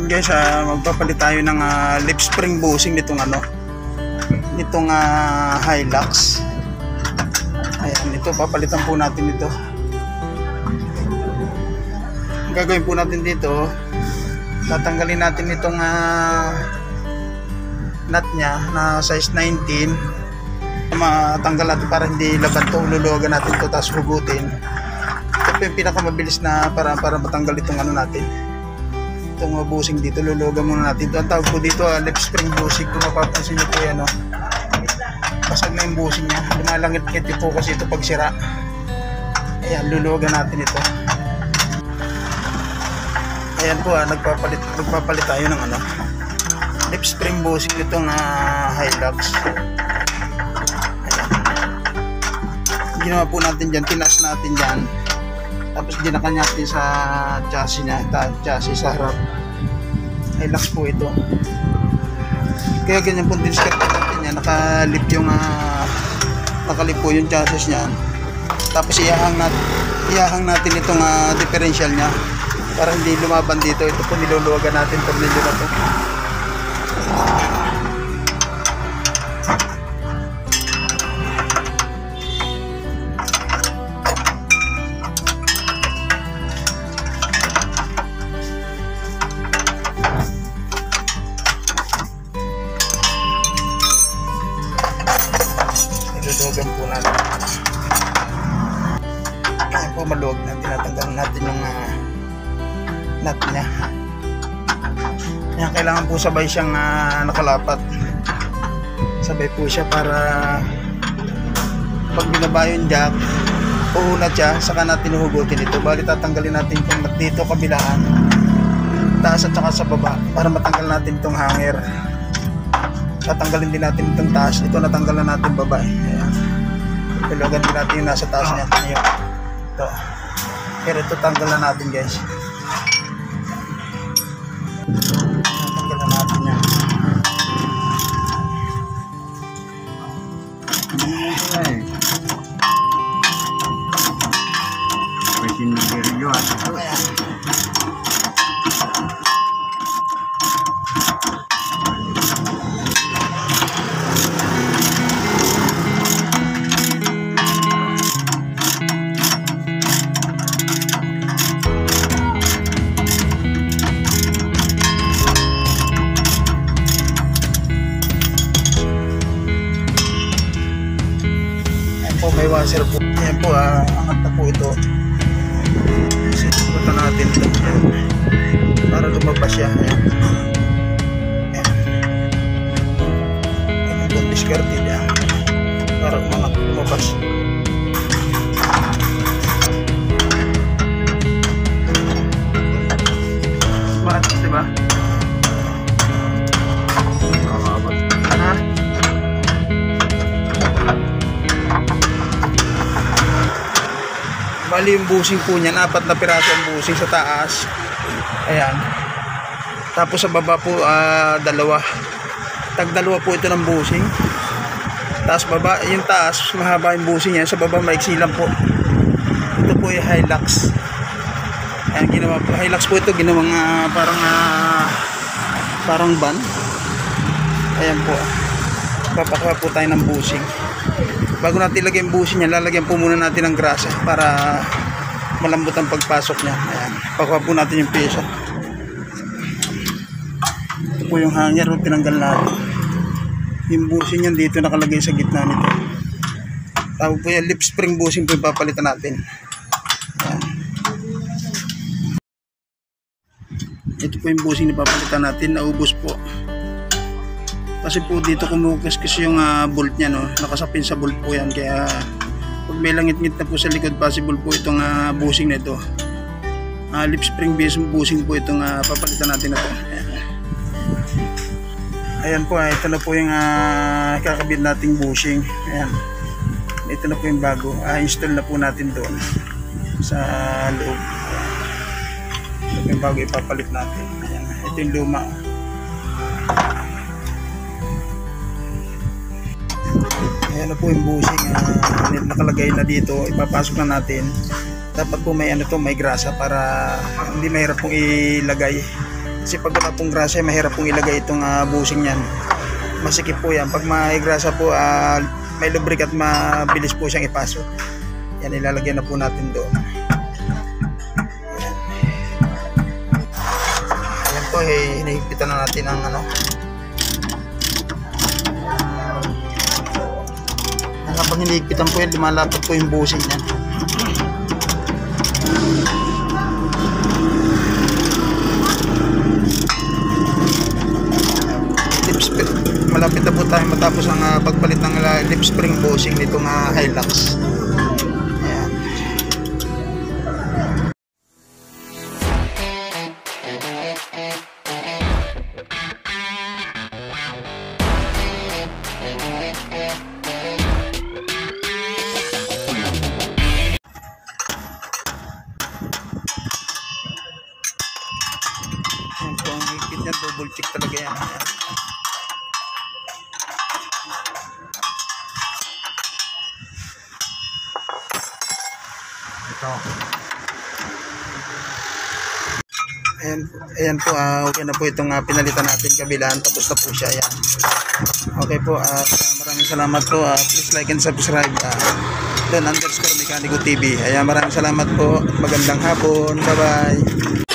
Ayan guys, ah, magpapalit tayo ng ah, lip spring bushing nitong ano, nitong ah, Hilux. Ayan, ito papalitan po natin ito. Ang gagawin po natin dito, tatanggalin natin itong ah, nut niya na size 19 matanggal natin para hindi laban to luluwagan natin to tapos hugutin ito yung pinakamabilis na para para matanggal itong ano natin itong busing dito luluwagan muna natin. Ito ang tawag po dito uh, lip spring busing. Kung mapapansin nyo po yan oh. basag na yung busing niya. Lumalangit-ngit po kasi ito pag sira. Ayan luluwagan natin ito. Ayan po ah, nagpapalit, nagpapalit tayo ng ano. Lip spring bushing itong uh, Hilux. Ayan. ginawa po natin dyan tinaas natin dyan. Tapos ginakan natin sa chassis niya chassis sa harap Hilux po ito. Kaya ganyan po discard natin yan nakalip yung uh, nakalip po yung chassis niya. Tapos iyahang natin iyahang natin itong uh, differential niya para hindi lumaban dito. Ito po niluluwagan natin tornilyo na to Uh, nut niya. Ayan, kailangan po sabay siyang uh, nakalapat. Sabay po siya para pag binaba yung jack, uunat siya, saka natin hugutin ito. Bali tatanggalin natin itong dito kabilaan. Taas at saka sa baba para matanggal natin itong hanger tatanggalin din natin itong taas ito natanggal na natin baba eh. ayan tulugan din natin yung nasa taas niya Ayan. ito pero ito tanggal na natin guys. Tanggal na natin yan. Ay. May sinigiryo at ayan may washer po. Ayan po, ah, angat na po ito. Sisiputan natin ito. Ayan. Para lumabas siya. Ayan. Ayan. Po, diskarte Bali yung busing po niyan, apat na piraso ang busing sa taas. Ayan. Tapos sa baba po, ah, dalawa. Tag dalawa po ito ng busing. Taas baba, yung taas, mahaba yung busing niya. Sa baba, maiksi lang po. Ito po yung Hilux. Ayan, ginawa po. Hilux po ito, ginawang ah, parang ah, parang van. Ayan po. Papakuha po tayo ng busing. Bago natin ilagay yung busing niya, lalagyan po muna natin ng grasa para malambot ang pagpasok niya. Ayan. Pakuha po natin yung pyesa. Ito po yung hanger, oh, tinanggal natin. Yung busing yan dito nakalagay sa gitna nito. Tawag po yung lip spring busing po papalitan natin. Ayan. Ito po yung busing na papalitan natin, naubos po. Kasi po dito kumukas kasi yung ah, bolt niya no, nakasapin sa bolt po yan kaya pag may langit-ngit na po sa likod possible po itong uh, busing na ito. Ah, lip spring base busing po itong ah, papalitan natin na to. Ayan. Ayan po, ito na po yung uh, kakabit nating bushing. Ayan. Ito na po yung bago. Ah, install na po natin doon sa loob. Ito yung bago ipapalit natin. Ayan. Ito yung luma. Ayan na po yung bushing. ah, nakalagay na dito. Ipapasok na natin. Dapat po may ano to, may grasa para hindi mahirap pong ilagay. Kasi pag wala pong grasa, mahirap pong ilagay itong ah, busing yan. Masikip po yan. Pag may grasa po, ah, may lubricant, mabilis po siyang ipasok. Yan, ilalagay na po natin doon. Ayan. Ayan po, eh, hinihipitan na natin ang ano. Habang hinihigpitan po yan, lumalapot po yung busing yan. lip spring. Malapit na po tayo matapos ang ah, pagpalit ng ah, lip spring bushing nitong uh, Hilux. Ito. Ayan, ayan po, ah, okay na po itong ah, pinalitan natin kabilaan. Tapos na po siya. Ayan. Okay po, ah, maraming salamat po. ah, please like and subscribe. Uh, Don underscore Mecanico TV. Ayan, maraming salamat po. Magandang hapon. Bye-bye.